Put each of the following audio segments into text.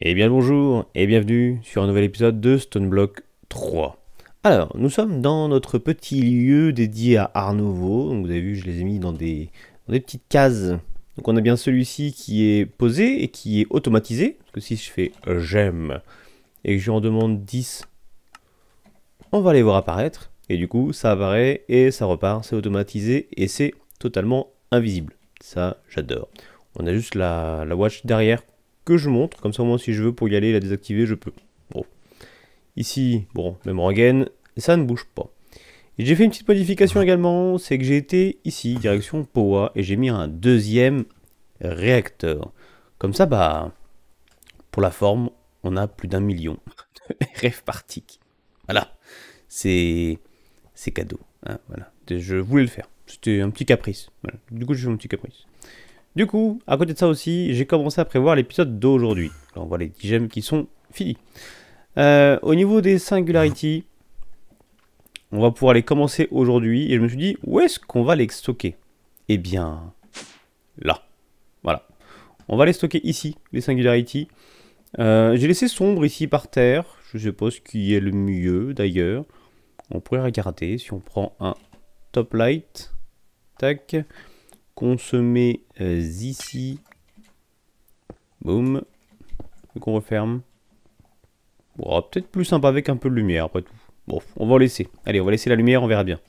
Eh bien bonjour et bienvenue sur un nouvel épisode de Stoneblock 3. Alors, nous sommes dans notre petit lieu dédié à Art Nouveau. Donc, vous avez vu, je les ai mis dans des, petites cases. Donc on a bien celui-ci qui est posé et qui est automatisé. Parce que si je fais j'aime et que je lui en demande 10, on va les voir apparaître. Et du coup, ça apparaît et ça repart, c'est automatisé et c'est totalement invisible. Ça, j'adore. On a juste la watch derrière que je montre, comme ça au moins si je veux pour y aller la désactiver, je peux. Ici, bon, même rengaine, ça ne bouge pas. J'ai fait une petite modification également, c'est que j'ai été ici, direction POA, et j'ai mis un deuxième réacteur. Comme ça, bah, pour la forme, on a plus d'un million de RF. Voilà, c'est cadeau. Hein, voilà, je voulais le faire. C'était un petit caprice. Du coup, j'ai fait un petit caprice. Du coup, à côté de ça aussi, j'ai commencé à prévoir l'épisode d'aujourd'hui. On voit les 10 gemmes qui sont finis. Euh, au niveau des singularities, on va pouvoir les commencer aujourd'hui. Et je me suis dit, où est-ce qu'on va les stocker? Eh bien, là. Voilà. On va les stocker ici, les singularities. Euh, j'ai laissé sombre ici par terre. Je sais pas ce qui est le mieux d'ailleurs. On pourrait regarder si on prend un top light. Tac. Qu'on euh, ici. Boum. Qu'on referme. Bon, peut-être plus sympa avec un peu de lumière après tout. Bon, on va laisser. Allez, on va laisser la lumière, on verra bien.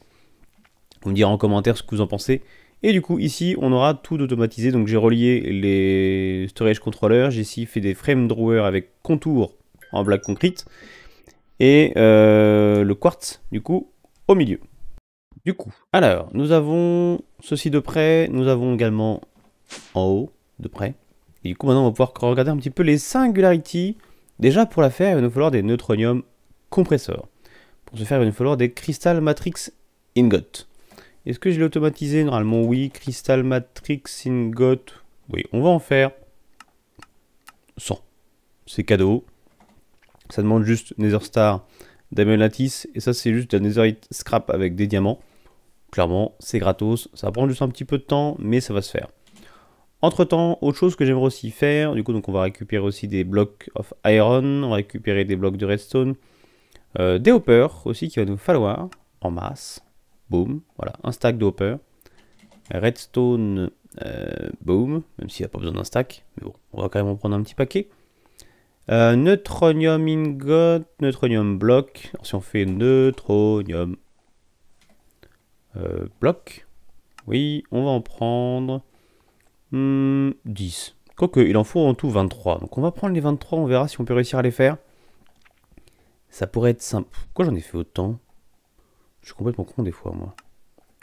Vous me direz en commentaire ce que vous en pensez. Et du coup, ici, on aura tout automatisé. Donc, j'ai relié les storage controllers. J'ai ici fait des frame drawers avec contour en black concrete. Et euh, le quartz, du coup, au milieu. Du coup, alors, nous avons ceci de près. Nous avons également en haut, de près. Et du coup, maintenant, on va pouvoir regarder un petit peu les singularities. Déjà, pour la faire, il va nous falloir des neutronium compresseurs. Pour ce faire, il va nous falloir des Crystal Matrix Ingot. Est-ce que je l'ai automatisé Normalement, oui. Crystal Matrix Ingot. Oui, on va en faire 100. C'est cadeau. Ça demande juste Nether Star, Diamond Lattice. Et ça, c'est juste de Netherite Scrap avec des diamants. Clairement, c'est gratos. Ça va prendre juste un petit peu de temps, mais ça va se faire. Entre temps, autre chose que j'aimerais aussi faire, du coup, donc on va récupérer aussi des blocs of iron, on va récupérer des blocs de redstone, euh, des hoppers aussi qu'il va nous falloir en masse. Boom, voilà, un stack de hoppers. Redstone, euh, boom, même s'il n'y a pas besoin d'un stack, mais bon, on va quand même en prendre un petit paquet. Euh, neutronium ingot, neutronium block. Alors, si on fait neutronium euh, bloc, oui, on va en prendre 10. Hmm, Quoique, il en faut en tout 23. Donc on va prendre les 23, on verra si on peut réussir à les faire. Ça pourrait être simple. Pourquoi j'en ai fait autant? Je suis complètement con des fois, moi.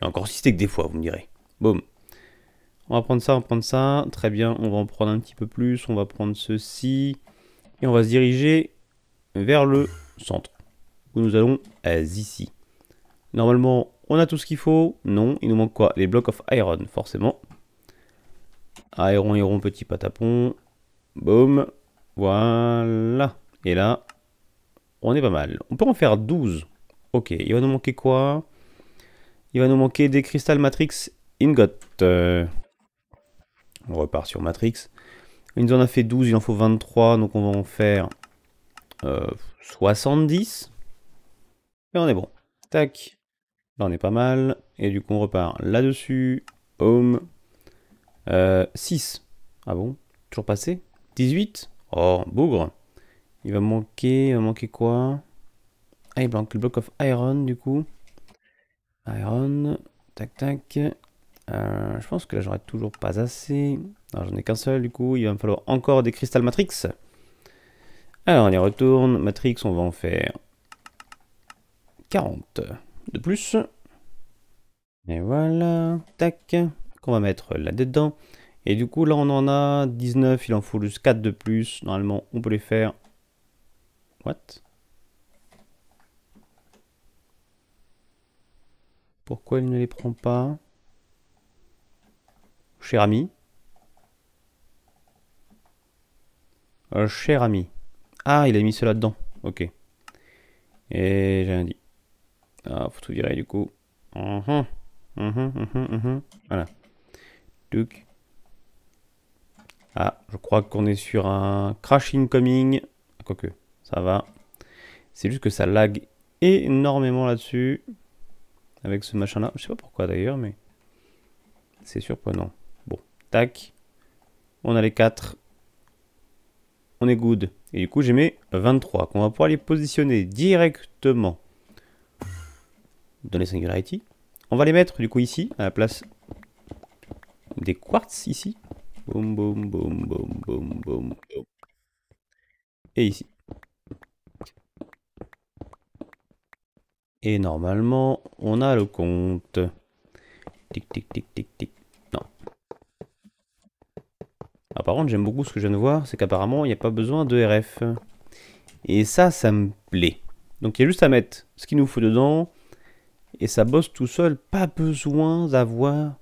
Encore si c'était que des fois, vous me direz. Boum. On va prendre ça, on va prendre ça. Très bien, on va en prendre un petit peu plus. On va prendre ceci. Et on va se diriger vers le centre. Où nous allons à ici. Normalement, on a tout ce qu'il faut. Non, il nous manque quoi? Les blocs of iron, forcément. Iron, iron, petit patapon. Boum. Voilà. Et là, on est pas mal. On peut en faire 12. Ok, il va nous manquer quoi? Il va nous manquer des Crystal Matrix Ingot. Euh, on repart sur Matrix. Il nous en a fait 12, il en faut 23, donc on va en faire 70. Euh, Et on est bon. Tac. Là, on est pas mal. Et du coup, on repart là-dessus. Home. 6. Euh, ah bon? Toujours passé? 18 Oh, bougre. Il va manquer, il va manquer quoi? Ah, il manque le bloc of iron, du coup. Iron. Tac, tac. Euh, je pense que là, j'aurais toujours pas assez. J'en ai qu'un seul, du coup. Il va me falloir encore des Crystal Matrix. Alors, on y retourne. Matrix, on va en faire 40 de plus. Et voilà. Tac. Qu'on va mettre là-dedans. Et du coup, là, on en a 19. Il en faut juste 4 de plus. Normalement, on peut les faire What? Pourquoi il ne les prend pas? Cher ami. Euh, cher ami. Ah, il a mis cela dedans. Ok. Et j'ai rien dit. Ah, faut tout virer du coup. Uh Voilà. Tuc. Ah, je crois qu'on est sur un crash incoming. Quoique, ça va. C'est juste que ça lag énormément là-dessus. Avec ce machin-là. Je sais pas pourquoi d'ailleurs, mais... C'est surprenant. Bon, tac. On a les 4. On est good. Et du coup, j'ai mis 23 qu'on va pouvoir les positionner directement dans les singularities. On va les mettre du coup ici, à la place des quartz ici. Boum, boum, boum, boum, boum, boum, boum. Et ici. Et normalement, on a le compte. Tic, tic, tic, tic, tic. Non. Ah, par contre, j'aime beaucoup ce que je viens de voir, c'est qu'apparemment, il n'y a pas besoin de RF. Et ça, ça me plaît. Donc, il y a juste à mettre ce qu'il nous faut dedans. Et ça bosse tout seul. Pas besoin d'avoir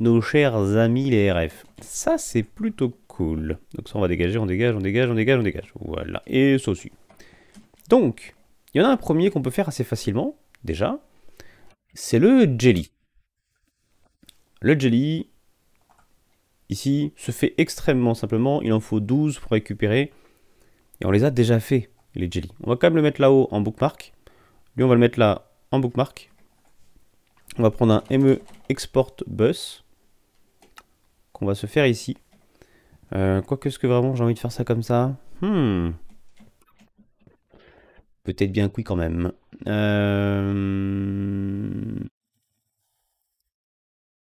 nos chers amis les RF. Ça, c'est plutôt cool. Donc ça, on va dégager, on dégage, on dégage, on dégage, on dégage. Voilà. Et ça aussi. Donc, il y en a un premier qu'on peut faire assez facilement, déjà. C'est le jelly. Le jelly, ici, se fait extrêmement simplement. Il en faut 12 pour récupérer. Et on les a déjà fait, les jelly. On va quand même le mettre là-haut en bookmark. Lui, on va le mettre là en bookmark. On va prendre un ME export bus qu'on va se faire ici. Euh, quoi que ce que vraiment j'ai envie de faire ça comme ça. Hmm. Peut-être bien oui quand même. Euh...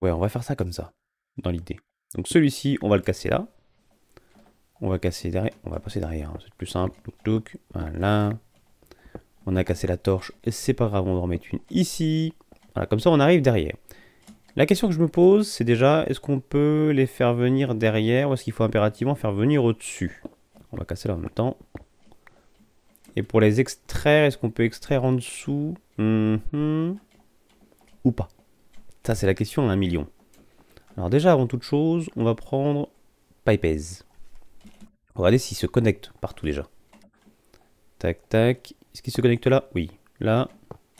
Ouais, on va faire ça comme ça, dans l'idée. Donc celui-ci, on va le casser là. On va casser derrière. On va passer derrière, hein. c'est plus simple. Voilà. On a cassé la torche, c'est pas grave, on va en remettre une ici. Comme ça on arrive derrière. La question que je me pose, c'est déjà, est-ce qu'on peut les faire venir derrière ou est-ce qu'il faut impérativement faire venir au-dessus? On va casser là en même temps. Et pour les extraire, est-ce qu'on peut extraire en dessous? Mhm. Ou pas Ça, c'est la question à un million. Alors déjà, avant toute chose, on va prendre Pipez. Regardez s'il se connecte partout déjà. Tac, tac. Est-ce qu'il se connecte là? Oui. Là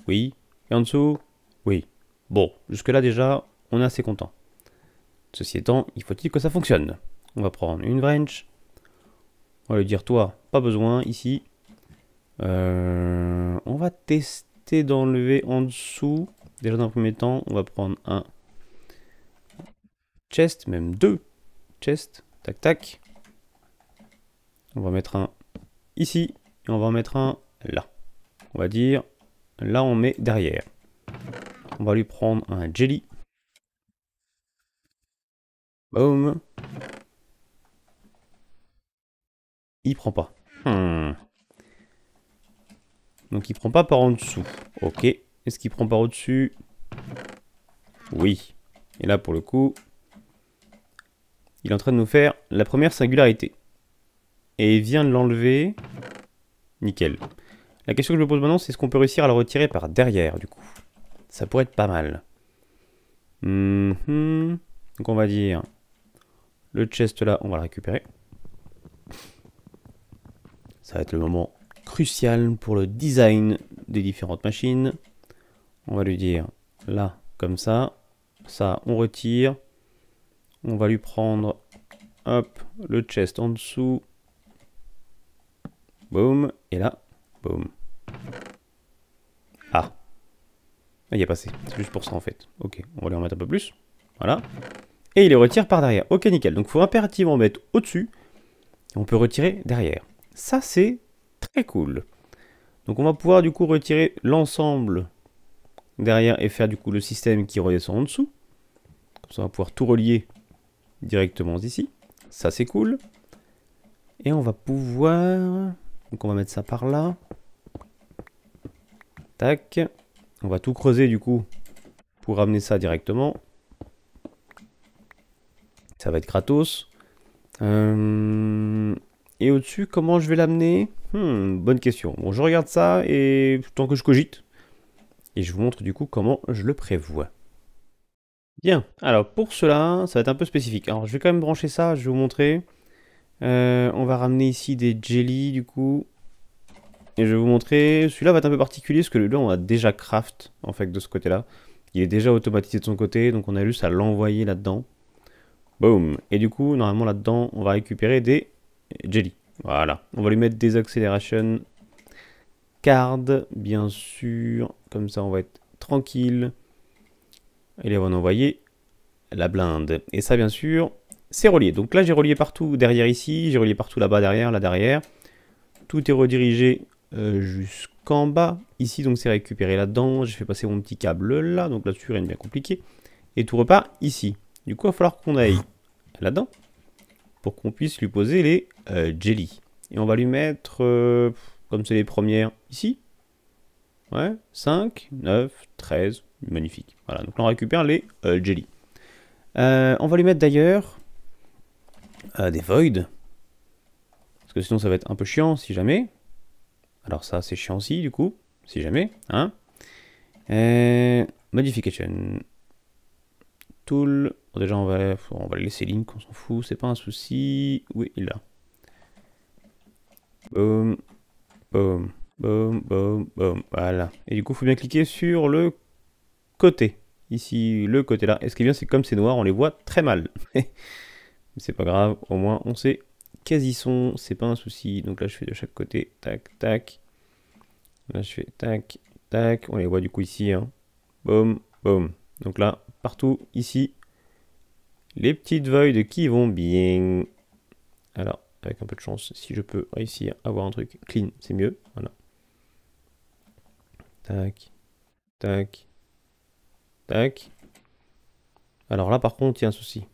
Oui. Et en dessous? Oui. Bon, jusque-là déjà, on est assez content. Ceci étant, il faut-il que ça fonctionne? On va prendre une branch. On va lui dire, toi, pas besoin, ici. Euh, on va tester d'enlever en dessous. Déjà dans un premier temps, on va prendre un chest, même deux chest. Tac, tac. On va mettre un ici. Et on va en mettre un là. On va dire, là on met derrière. On va lui prendre un jelly. Boom. Il prend pas. Hmm. Donc il prend pas par en dessous. Ok. Est-ce qu'il prend par au-dessus? Oui. Et là pour le coup, il est en train de nous faire la première singularité. Et il vient de l'enlever. Nickel. La question que je me pose maintenant, c'est est-ce qu'on peut réussir à le retirer par derrière du coup? Ça pourrait être pas mal. Mhm. Donc on va dire le chest là, on va le récupérer. Ça va être le moment crucial pour le design des différentes machines. On va lui dire là, comme ça. Ça, on retire. On va lui prendre, hop, le chest en dessous. Boum. Et là, boum. Ah, ah, il est passé. C'est juste pour ça en fait. Ok, on va lui en mettre un peu plus. Voilà. Et il les retire par derrière. Ok, nickel. Donc il faut impérativement mettre au-dessus. On peut retirer derrière. Ça, c'est très cool. Donc on va pouvoir du coup retirer l'ensemble derrière et faire du coup le système qui redescend en dessous. Comme ça, on va pouvoir tout relier directement ici. Ça, c'est cool. Et on va pouvoir... Donc on va mettre ça par là. Tac. On va tout creuser du coup pour ramener ça directement. Ça va être gratos. Euh, et au-dessus, comment je vais l'amener? Hmm, Bonne question. Bon, je regarde ça et tant que je cogite. Et je vous montre du coup comment je le prévois. Bien, alors pour cela, ça va être un peu spécifique. Alors je vais quand même brancher ça, je vais vous montrer. Euh, on va ramener ici des jelly du coup. Et je vais vous montrer, celui-là va être un peu particulier parce que là on a déjà craft en fait de ce côté-là. Il est déjà automatisé de son côté, donc on a juste à l'envoyer là-dedans. Boom. Et du coup, normalement, là-dedans, on va récupérer des jelly. Voilà. On va lui mettre des acceleration card, bien sûr. Comme ça, on va être tranquille. Et là, on va envoyer la blinde. Et ça, bien sûr, c'est relié. Donc là, j'ai relié partout derrière ici. J'ai relié partout là-bas derrière, là derrière. Tout est redirigé euh, jusqu'en bas. Ici, donc, c'est récupéré là-dedans. J'ai fait passer mon petit câble là. Donc là-dessus, rien de bien compliqué. Et tout repart ici. Du coup, il va falloir qu'on aille là-dedans pour qu'on puisse lui poser les euh, jelly. Et on va lui mettre, euh, comme c'est les premières, ici. Ouais, 5, 9, 13, magnifique. Voilà, donc là on récupère les jelly. on va lui mettre d'ailleurs des void. Parce que sinon ça va être un peu chiant si jamais. Alors ça c'est chiant aussi du coup, si jamais. Hein. modification. Tool, déjà, on va, on va laisser Link, on s'en fout, c'est pas un souci. Oui, il a. Boum, boum, boum, boum, boum. Voilà. Et du coup, il faut bien cliquer sur le côté. Ici, le côté là. Et ce qui est bien, c'est que comme c'est noir, on les voit très mal. Mais c'est pas grave, au moins on sait quasi sont, c'est pas un souci. Donc là, je fais de chaque côté, tac, tac. Là, je fais tac, tac. On les voit du coup ici, hein. Boum, boum. Donc là, partout, ici, les petites voids qui vont bien. Alors, avec un peu de chance, si je peux réussir à avoir un truc clean, c'est mieux. Voilà. Tac, tac, tac. Alors là, par contre, il y a un souci.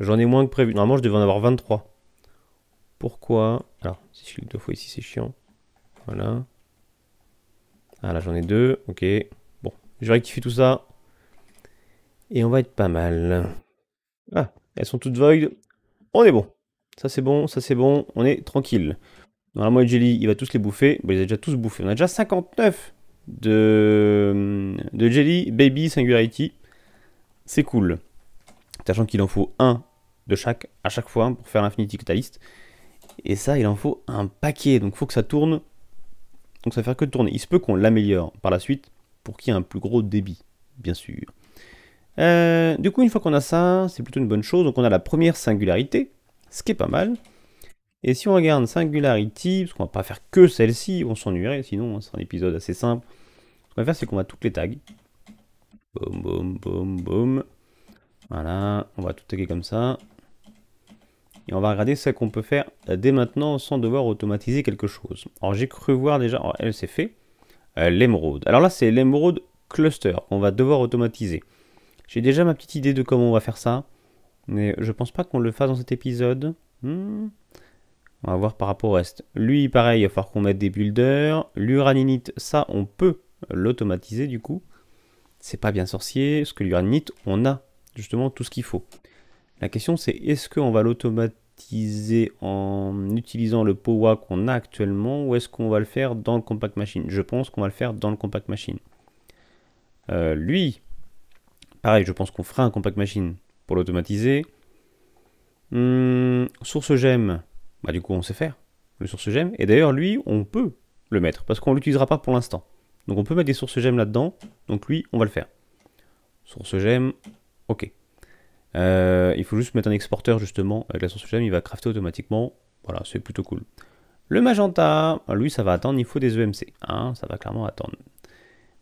J'en ai moins que prévu. Normalement, je devais en avoir 23. Pourquoi Alors, si je clique deux fois ici, c'est chiant. Voilà. Ah là, j'en ai deux. Ok. Bon, je rectifie tout ça. Et on va être pas mal. Ah, elles sont toutes void. On est bon. Ça c'est bon, ça c'est bon, on est tranquille. Normalement, Jelly, il va tous les bouffer. Bon, il les a déjà tous bouffés. On a déjà 59 de, de Jelly Baby Singularity. C'est cool. Sachant qu'il en faut un de chaque à chaque fois pour faire l'Infinity Catalyst. Et ça, il en faut un paquet. Donc, il faut que ça tourne. Donc, ça va faire que tourner. Il se peut qu'on l'améliore par la suite pour qu'il y ait un plus gros débit, bien sûr. Euh, du coup, une fois qu'on a ça, c'est plutôt une bonne chose. Donc on a la première singularité, ce qui est pas mal. Et si on regarde Singularity, parce qu'on va pas faire que celle-ci, on s'ennuierait, sinon c'est un épisode assez simple. Ce qu'on va faire, c'est qu'on va toutes les tags. Boum, boum, boum, boum. Voilà, on va tout taguer comme ça. Et on va regarder ce qu'on peut faire dès maintenant sans devoir automatiser quelque chose. Alors j'ai cru voir déjà, elle s'est fait, euh, l'émeraude. Alors là c'est l'émeraude cluster qu'on va devoir automatiser. J'ai déjà ma petite idée de comment on va faire ça. Mais je pense pas qu'on le fasse dans cet épisode. Hmm. On va voir par rapport au reste. Lui, pareil, il va falloir qu'on mette des builders. L'uraninite, ça, on peut l'automatiser du coup. C'est pas bien sorcier, parce que l'uraninite, on a justement tout ce qu'il faut. La question, c'est est-ce qu'on va l'automatiser en utilisant le POWA qu'on a actuellement ou est-ce qu'on va le faire dans le Compact Machine? Je pense qu'on va le faire dans le Compact Machine. Euh, lui, Pareil, je pense qu'on fera un compact machine pour l'automatiser. Hum, source gemme, bah du coup on sait faire le source gemme. Et d'ailleurs lui, on peut le mettre parce qu'on l'utilisera pas pour l'instant. Donc on peut mettre des sources gemmes là-dedans. Donc lui, on va le faire. Source gemme, ok. Euh, il faut juste mettre un exporteur justement avec la source gemme, il va crafter automatiquement. Voilà, c'est plutôt cool. Le magenta, lui ça va attendre, il faut des EMC. Hein, ça va clairement attendre.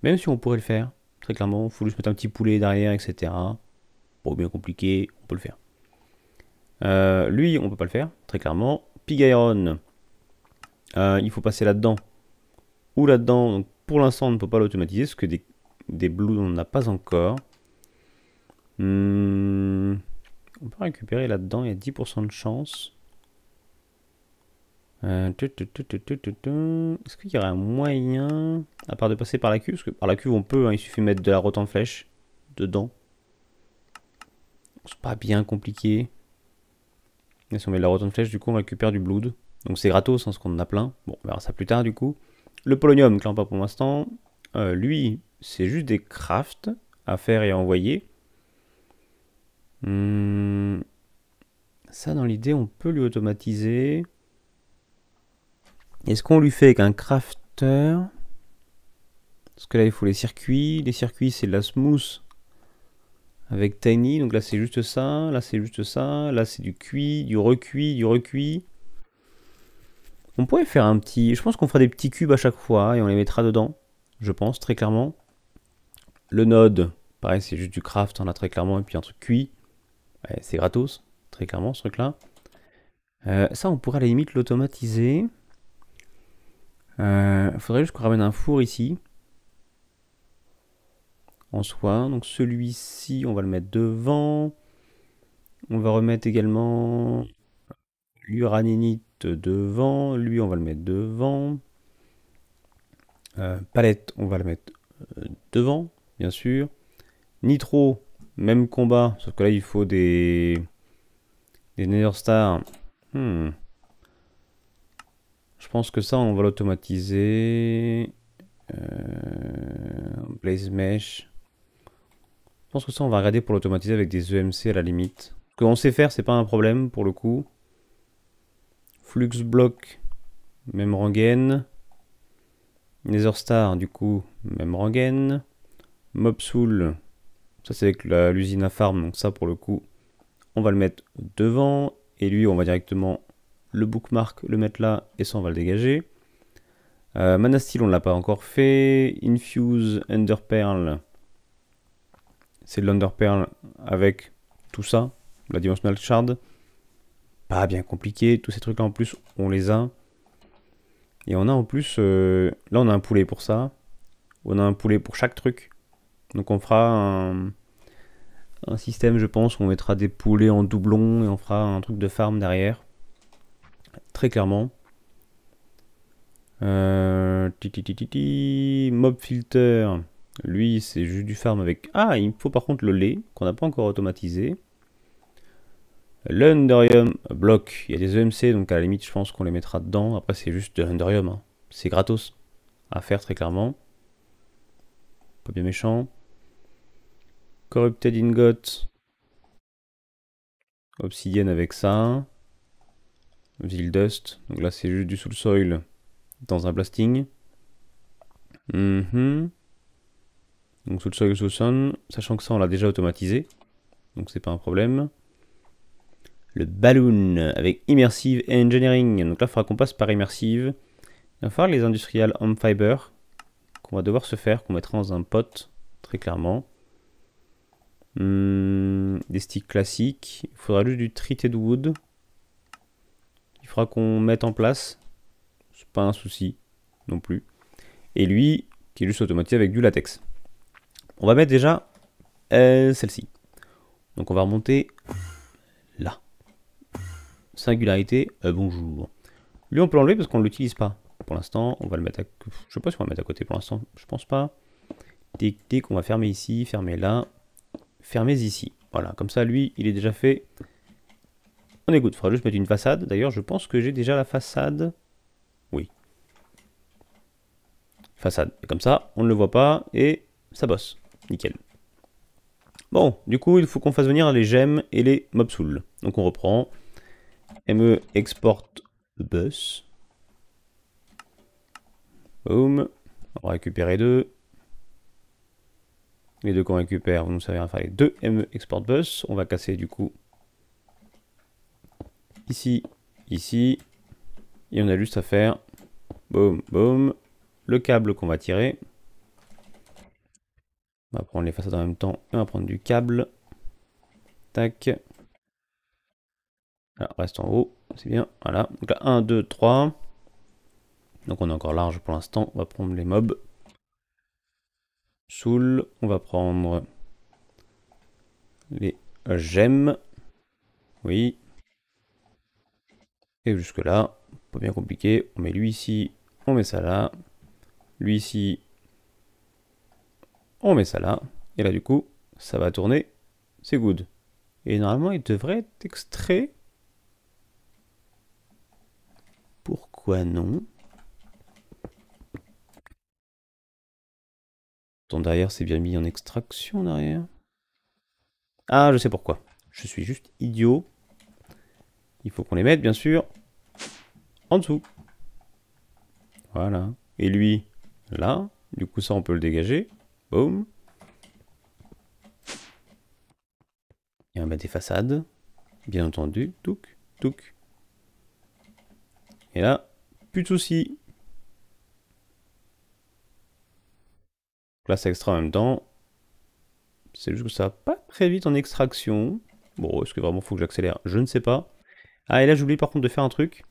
Même si on pourrait le faire, Très clairement, il faut juste mettre un petit poulet derrière, etc. Pas bien compliqué, on peut le faire. Euh, lui, on peut pas le faire, très clairement. Pig Iron, euh, il faut passer là-dedans ou là-dedans. Pour l'instant, on ne peut pas l'automatiser parce que des, des blues, on n'en a pas encore. Hmm, on peut récupérer là-dedans, il y a 10% de chance. Euh, Est-ce qu'il y aurait un moyen, à part de passer par la cuve Parce que par la cuve on peut, hein, il suffit de mettre de la rotan flèche dedans. C'est pas bien compliqué. Si on met de la rotan flèche, du coup on récupère du blood. Donc c'est gratos, hein, parce qu'on en a plein. Bon, on verra ça plus tard du coup. Le polonium, clairement pas pour l'instant. Euh, lui, c'est juste des crafts à faire et à envoyer. Hmm. Ça, dans l'idée, on peut lui automatiser. Est-ce qu'on lui fait avec un crafter? Parce que là, il faut les circuits. Les circuits, c'est de la smooth avec Tiny. Donc là, c'est juste ça. Là, c'est juste ça. Là, c'est du cuit, du recuit, du recuit. On pourrait faire un petit... Je pense qu'on fera des petits cubes à chaque fois et on les mettra dedans. Je pense, très clairement. Le node, pareil, c'est juste du craft, on a très clairement. Et puis un truc cuit. C'est gratos, très clairement, ce truc-là. Euh, ça, on pourrait à la limite l'automatiser. Il euh, faudrait juste qu'on ramène un four ici en soi. Donc celui-ci, on va le mettre devant. On va remettre également l'uraninite devant. Lui, on va le mettre devant. Euh, palette, on va le mettre devant, bien sûr. Nitro, même combat, sauf que là, il faut des, des Nether. Hmm. Je pense que ça, on va l'automatiser. Euh, Blaze Mesh. Je pense que ça, on va regarder pour l'automatiser avec des EMC à la limite. Ce qu'on sait faire, c'est pas un problème pour le coup. Flux Block, même rengaine. Netherstar, du coup, même rengaine. Mobsoul, ça c'est avec l'usine à farm, donc ça pour le coup, on va le mettre devant. Et lui, on va directement le bookmark, le mettre là, et ça on va le dégager. Euh, Manastil, on l'a pas encore fait. Infuse, Underpearl, c'est l'Underpearl avec tout ça, la Dimensional Shard. Pas bien compliqué, tous ces trucs là en plus, on les a. Et on a en plus, euh, là on a un poulet pour ça. On a un poulet pour chaque truc. Donc on fera un, système, je pense, où on mettra des poulets en doublon et on fera un truc de farm derrière. Très clairement. Euh, mob filter. Lui, c'est juste du farm avec... Ah, il me faut par contre le lait, qu'on n'a pas encore automatisé. L'Underium bloc. Il y a des EMC, donc à la limite, je pense qu'on les mettra dedans. Après, c'est juste de l'Underium. Hein. C'est gratos à faire, très clairement. Pas bien méchant. Corrupted Ingot. Obsidienne avec ça. Ville Dust. Donc là, c'est juste du soul soil dans un blasting. Mm donc sous le sous sachant que ça on l'a déjà automatisé, donc c'est pas un problème. Le balloon avec Immersive Engineering, donc là il faudra qu'on passe par Immersive. Il va falloir les industriels Home Fiber, qu'on va devoir se faire, qu'on mettra dans un pot, très clairement. Hmm, des sticks classiques, il faudra juste du treated wood. Il faudra qu'on mette en place, c'est pas un souci non plus. Et lui, qui est juste automatisé avec du latex. On va mettre déjà euh, celle-ci. Donc on va remonter là. Singularité, euh, bonjour. Lui on peut l'enlever parce qu'on ne l'utilise pas. Pour l'instant, on va le mettre à... Je sais pas si on va le mettre à côté pour l'instant. Je pense pas. Tic tic, on va fermer ici, fermer là. Fermer ici. Voilà, comme ça lui, il est déjà fait. On écoute, il faudra juste mettre une façade. D'ailleurs, je pense que j'ai déjà la façade. Oui. Façade. Comme ça, on ne le voit pas et ça bosse. Nickel. Bon, du coup, il faut qu'on fasse venir les gemmes et les mobsouls. Donc on reprend. ME export bus. Boom. On va récupérer deux. Les deux qu'on récupère vont nous servir à faire les deux ME export bus. On va casser du coup ici, ici. Et on a juste à faire boum, boum. Le câble qu'on va tirer. On va prendre les façades en même temps et on va prendre du câble. Tac. Reste en haut, c'est bien. Voilà. Donc là, 1, 2, 3. Donc on est encore large pour l'instant. On va prendre les mobs. Soul. On va prendre les gemmes. Oui. Et jusque là, pas bien compliqué. On met lui ici, on met ça là. Lui ici, on met ça là, et là du coup, ça va tourner, c'est good. Et normalement, il devrait être extrait. Pourquoi non? Ton derrière, c'est bien mis en extraction derrière. Ah, je sais pourquoi. Je suis juste idiot. Il faut qu'on les mette, bien sûr, en dessous. Voilà. Et lui, là. Du coup, ça, on peut le dégager. Boum. va mettre des façades. Bien entendu. Touk, touk. Et là, plus de soucis. Là, ça extrait en même temps. C'est juste que ça va pas très vite en extraction. Bon, est-ce que vraiment faut que j'accélère? Je ne sais pas. Ah, et là, j'oublie par contre de faire un truc.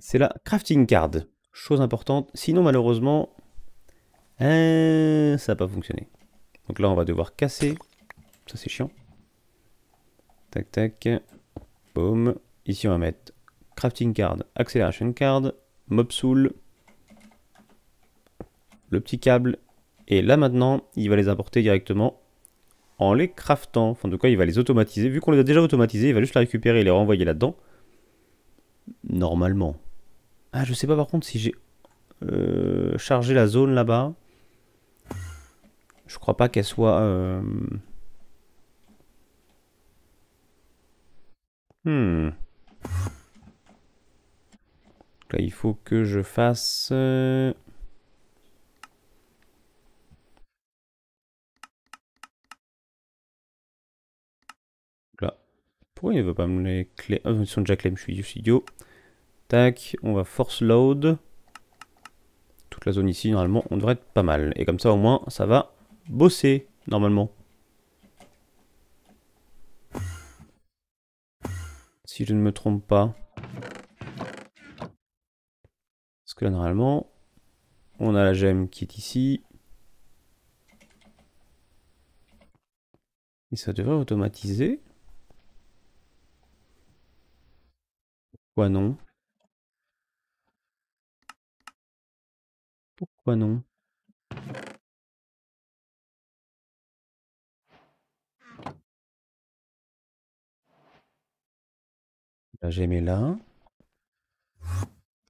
C'est la crafting card. Chose importante. Sinon, malheureusement, euh, ça n'a pas fonctionné. Donc là, on va devoir casser. Ça, c'est chiant. Tac, tac. Boom. Ici, on va mettre crafting card, acceleration card, mob soul, le petit câble. Et là, maintenant, il va les importer directement en les craftant. Enfin, de quoi il va les automatiser. Vu qu'on les a déjà automatisés, il va juste les récupérer et les renvoyer là-dedans. Normalement. Ah, je sais pas par contre si j'ai euh, chargé la zone là-bas. Je crois pas qu'elle soit... Euh, hmm. Là, il faut que je fasse... Euh, là. Pourquoi il ne veut pas me les clés Ah, ils sont déjà je suis idiot. Tac, on va force load. Toute la zone ici, normalement, on devrait être pas mal. Et comme ça, au moins, ça va bosser, normalement. Si je ne me trompe pas. Parce que là, normalement, on a la gemme qui est ici. Et ça devrait automatiser. Pourquoi non? Pourquoi non? La gemme est là.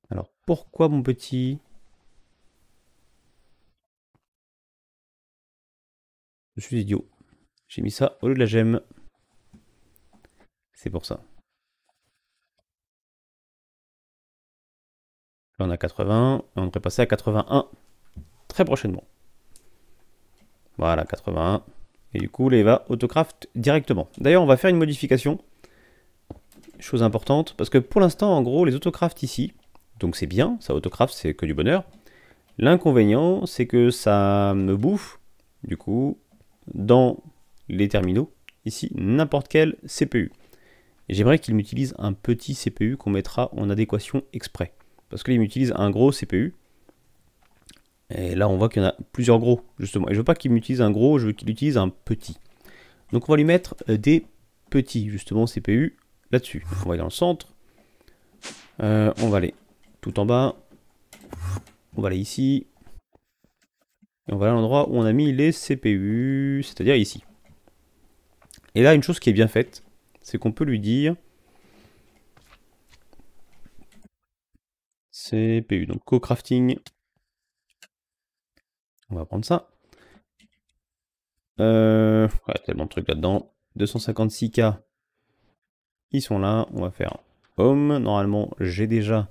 Alors, pourquoi mon petit? Je suis idiot. J'ai mis ça au lieu de la gemme. C'est pour ça. Là, on a 80. Et on devrait passer à 81 très prochainement. Voilà, 81. Et du coup, là, va autocraft directement. D'ailleurs, on va faire une modification. Chose importante. Parce que pour l'instant, en gros, les autocrafts ici, donc c'est bien, ça autocraft, c'est que du bonheur. L'inconvénient, c'est que ça me bouffe, du coup, dans les terminaux, ici, n'importe quel CPU. J'aimerais qu'il m'utilise un petit CPU qu'on mettra en adéquation exprès. Parce qu'il m'utilise un gros CPU. Et là, on voit qu'il y en a plusieurs gros, justement. Et je veux pas qu'il m'utilise un gros, je veux qu'il utilise un petit. Donc on va lui mettre euh, des petits, justement, CPU là-dessus. On va aller dans le centre. Euh, on va aller tout en bas. On va aller ici. Et on va aller à l'endroit où on a mis les CPU, c'est-à-dire ici. Et là, une chose qui est bien faite, c'est qu'on peut lui dire CPU, donc co-crafting. On va prendre ça. Euh, tellement de trucs là-dedans. 256K, ils sont là. On va faire home. Normalement, j'ai déjà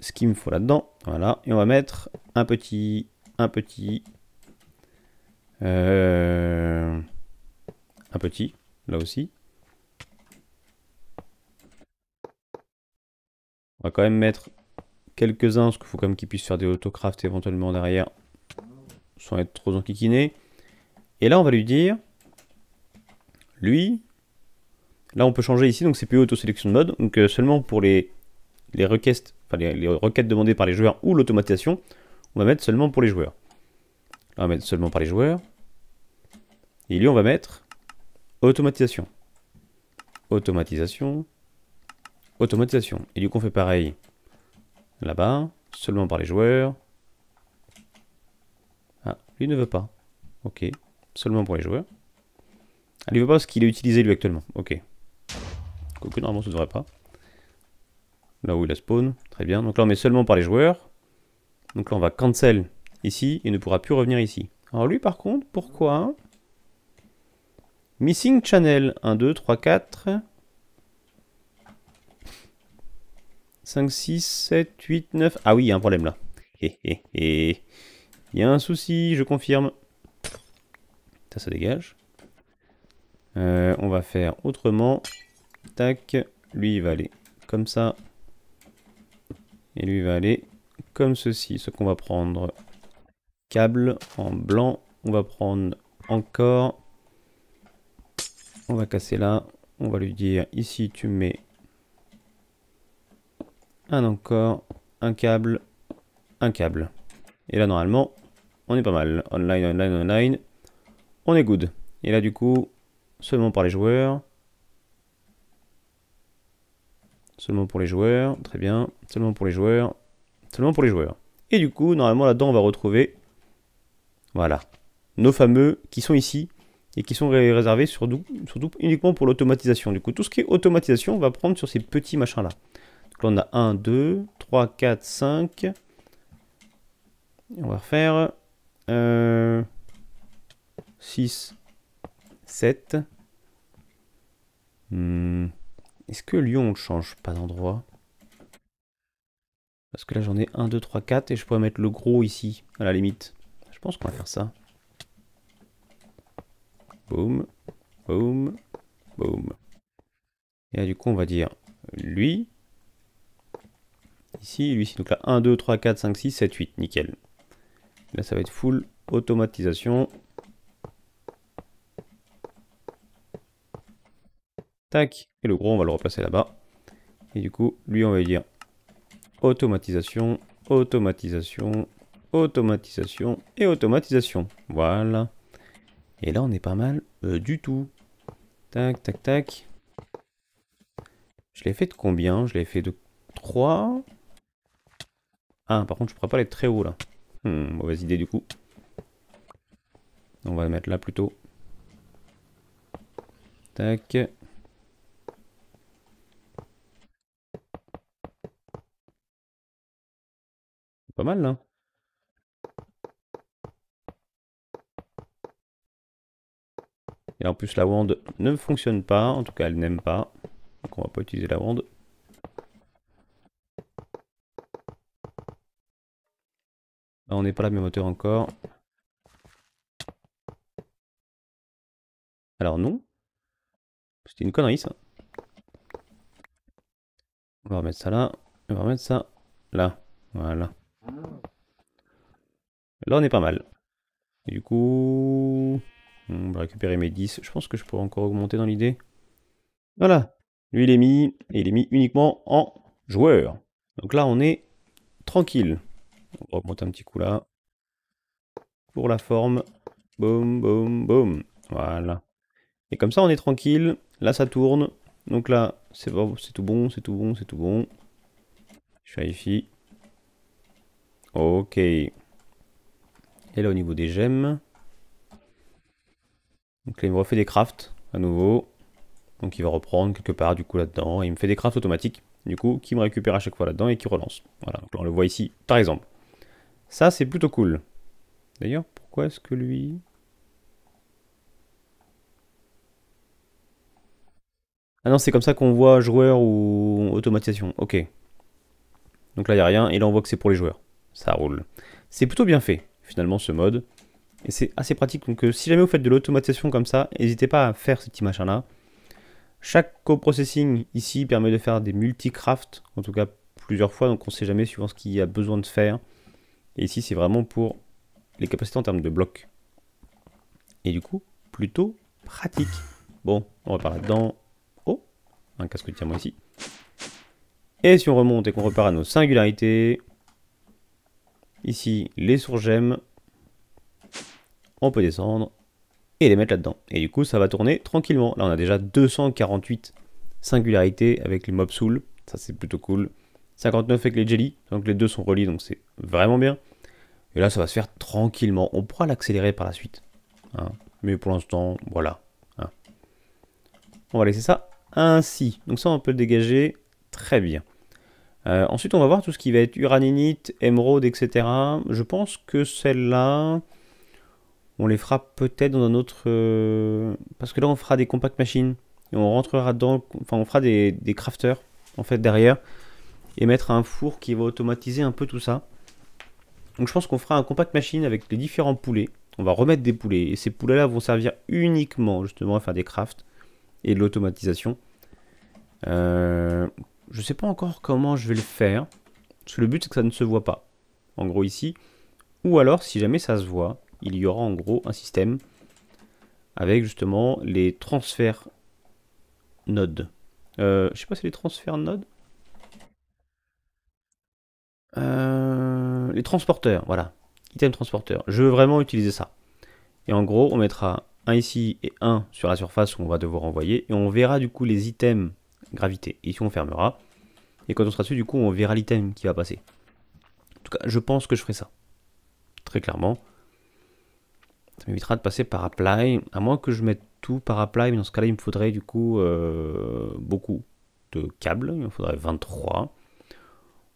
ce qu'il me faut là-dedans. Voilà. Et on va mettre un petit, un petit, euh, un petit, là aussi. On va quand même mettre quelques-uns, parce qu'il faut quand même qu'ils puissent faire des autocraft éventuellement derrière, sans être trop enquiquinés. Et là, on va lui dire, lui, là on peut changer ici, donc c'est plus auto-sélection de mode, donc euh, seulement pour les, les requêtes les, requêtes demandées par les joueurs ou l'automatisation, on va mettre seulement pour les joueurs. on va mettre seulement par les joueurs. Et lui, on va mettre automatisation. Automatisation. Automatisation. Et du coup, on fait pareil là-bas, seulement par les joueurs. Ah, lui ne veut pas. Ok, seulement pour les joueurs. Ah, lui veut pas parce qu'il est utilisé lui actuellement. Ok. Normalement ça ne devrait pas. Là où il a spawn. Très bien. Donc là, on met seulement par les joueurs. Donc là, on va cancel ici et ne pourra plus revenir ici. Alors lui, par contre, pourquoi? Missing channel. 1, 2, 3, 4. 5, 6, 7, 8, 9. Ah oui, il y a un problème là. Il y a un souci, je confirme. Ça, ça dégage. Euh, on va faire autrement. Tac. Lui, il va aller comme ça. Et lui, il va aller comme ceci. Ce qu'on va prendre câble en blanc. On va prendre encore. On va casser là. On va lui dire ici, tu mets un encore, un câble, un câble. Et là, normalement, on est pas mal. Online, online, online. On est good. Et là, du coup, seulement par les joueurs. Seulement pour les joueurs, très bien. Seulement pour les joueurs. Seulement pour les joueurs. Et du coup, normalement, là-dedans, on va retrouver... Voilà. Nos fameux qui sont ici et qui sont réservés surtout, surtout uniquement pour l'automatisation. Du coup, tout ce qui est automatisation, on va prendre sur ces petits machins-là. Là, on a 1, 2, 3, 4, 5. on va refaire 6, 7. Hmm. Est-ce que Lyon, on change pas d'endroit? Parce que là, j'en ai 1, 2, 3, 4 et je pourrais mettre le gros ici, à la limite. Je pense qu'on va faire ça. Boum, boum, boum. Et là, du coup, on va dire lui. Ici, lui ici. Donc là, 1, 2, 3, 4, 5, 6, 7, 8. Nickel. Là, ça va être full automatisation. Tac. Et le gros, on va le replacer là-bas. Et du coup, lui, on va lui dire automatisation, automatisation, automatisation et automatisation. Voilà. Et là, on est pas mal euh, du tout. Tac, tac, tac. Je l'ai fait de combien? Je l'ai fait de 3. Ah, par contre, je pourrais pas aller très haut, là. Hmm, mauvaise idée, du coup. On va le mettre là, plutôt. Tac. Pas mal, là. Et en plus, la wand ne fonctionne pas. En tout cas, elle n'aime pas. Donc, on va pas utiliser la wand. On n'est pas là, mais moteur encore. Alors non. C'était une connerie ça. On va remettre ça là. On va remettre ça là. Voilà. Là on est pas mal. Du coup... On va récupérer mes 10. Je pense que je pourrais encore augmenter dans l'idée. Voilà. Lui, il est mis. Et il est mis uniquement en joueur. Donc là, on est tranquille. On augmenter un petit coup là. Pour la forme. Boum, boum, boum. Voilà. Et comme ça, on est tranquille. Là, ça tourne. Donc là, c'est tout bon, c'est tout bon, c'est tout bon. Je vérifie. Ok. Et là, au niveau des gemmes, donc là, il me refait des crafts à nouveau. Donc il va reprendre quelque part du coup là-dedans. Et il me fait des crafts automatiques, du coup, qui me récupère à chaque fois là-dedans et qui relance. Voilà, donc là on le voit ici, par exemple. Ça, c'est plutôt cool. D'ailleurs, pourquoi est-ce que lui... Ah non, c'est comme ça qu'on voit joueur ou automatisation. Ok. Donc là, il n'y a rien. Et là, on voit que c'est pour les joueurs. Ça roule. C'est plutôt bien fait, finalement, ce mode. Et c'est assez pratique. Donc euh, si jamais vous faites de l'automatisation comme ça, n'hésitez pas à faire ce petit machin là. Chaque coprocessing ici permet de faire des multi-crafts, en tout cas plusieurs fois, donc on ne sait jamais suivant ce qu'il y a besoin de faire. Et ici c'est vraiment pour les capacités en termes de blocs. Et du coup, plutôt pratique. Bon, on repart là-dedans. Oh, un casque de diamant ici. Et si on remonte et qu'on repart à nos singularités, ici les sourgemmes, on peut descendre et les mettre là-dedans. Et du coup, ça va tourner tranquillement. Là, on a déjà 248 singularités avec les mob soul. Ça, c'est plutôt cool. 59 avec les jelly. Donc les deux sont reliés, donc c'est vraiment bien. Et là, ça va se faire tranquillement. On pourra l'accélérer par la suite. Hein. Mais pour l'instant, voilà. Hein. On va laisser ça ainsi. Donc ça, on peut le dégager. Très bien. Euh, ensuite, on va voir tout ce qui va être uraninite, émeraude, etc. Je pense que celle-là... On les fera peut-être dans un autre... Euh, parce que là, on fera des compact machines. Et on rentrera dedans... Enfin, on fera des, des crafters, en fait, derrière. Et mettre un four qui va automatiser un peu tout ça. Donc je pense qu'on fera un compact machine avec les différents poulets. on va remettre des poulets. Et ces poulets-là vont servir uniquement justement à faire des crafts et de l'automatisation. Euh, je sais pas encore comment je vais le faire. Parce que le but c'est que ça ne se voit pas. En gros ici. Ou alors si jamais ça se voit, il y aura en gros un système avec justement les transferts nodes. Euh, je sais pas si les transferts nodes. Euh, les transporteurs, voilà. Item transporteur. Je veux vraiment utiliser ça. Et en gros, on mettra un ici et un sur la surface où on va devoir envoyer. Et on verra du coup les items gravité. Ici, on fermera. Et quand on sera dessus, du coup, on verra l'item qui va passer. En tout cas, je pense que je ferai ça. Très clairement. Ça m'évitera de passer par apply. À moins que je mette tout par apply. Mais dans ce cas-là, il me faudrait du coup euh, beaucoup de câbles. Il me faudrait 23.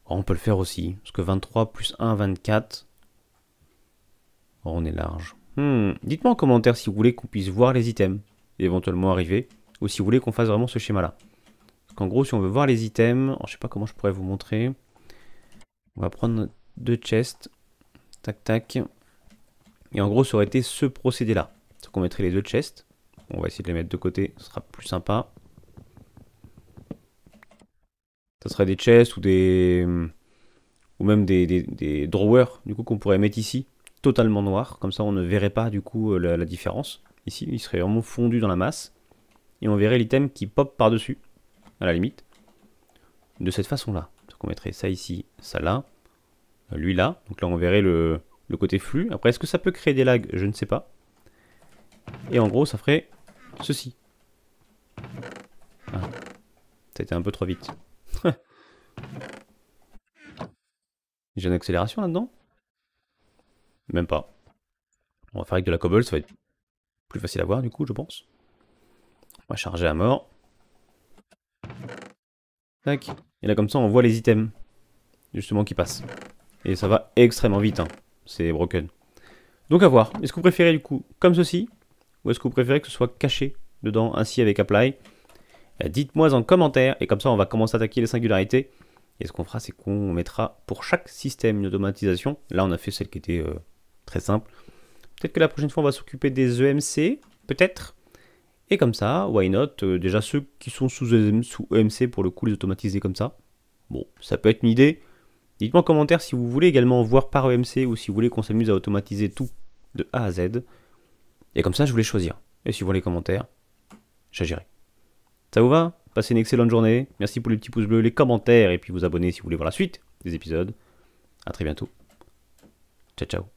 On peut le faire aussi. Parce que 23 plus 1, 24. on est large. Hmm, dites-moi en commentaire si vous voulez qu'on puisse voir les items éventuellement arriver. Ou si vous voulez qu'on fasse vraiment ce schéma-là. Parce qu'en gros, si on veut voir les items, je sais pas comment je pourrais vous montrer. On va prendre deux chests. Tac, tac. Et en gros, ça aurait été ce procédé-là. C'est qu'on mettrait les deux chests. On va essayer de les mettre de côté, ce sera plus sympa. Ça serait des chests ou des... Ou même des, drawers, du coup, qu'on pourrait mettre ici, totalement noirs. Comme ça, on ne verrait pas, du coup, la, la différence. Ici, il serait vraiment fondu dans la masse. Et on verrait l'item qui pop par-dessus, à la limite. De cette façon-là. Donc on mettrait ça ici, ça là, lui là. Donc là, on verrait le, le côté flux. Après, est-ce que ça peut créer des lags? Je ne sais pas. Et en gros, ça ferait ceci. Ah. Ça a été un peu trop vite. J'ai une accélération là-dedans? Même pas. On va faire avec de la cobble, ça va être plus facile à voir du coup, je pense. On va charger à mort. Tac. Et là comme ça, on voit les items, justement, qui passent. Et ça va extrêmement vite, hein c'est broken. Donc à voir. Est-ce que vous préférez du coup comme ceci Ou est-ce que vous préférez que ce soit caché dedans ainsi avec apply? Euh, Dites-moi en commentaire et comme ça on va commencer à attaquer les singularités. Et ce qu'on fera c'est qu'on mettra pour chaque système une automatisation. Là on a fait celle qui était euh, très simple. Peut-être que la prochaine fois on va s'occuper des EMC, peut-être. Et comme ça, why not euh, Déjà ceux qui sont sous, sous EMC pour le coup les automatiser comme ça. Bon, ça peut être une idée. Dites-moi en commentaire si vous voulez également voir par EMC ou si vous voulez qu'on s'amuse à automatiser tout de A à Z. Et comme ça, je voulais choisir. Et si vous voulez les commentaires, j'agirai. Ça vous va? Passez une excellente journée. Merci pour les petits pouces bleus, les commentaires et puis vous abonner si vous voulez voir la suite des épisodes. A très bientôt. Ciao ciao.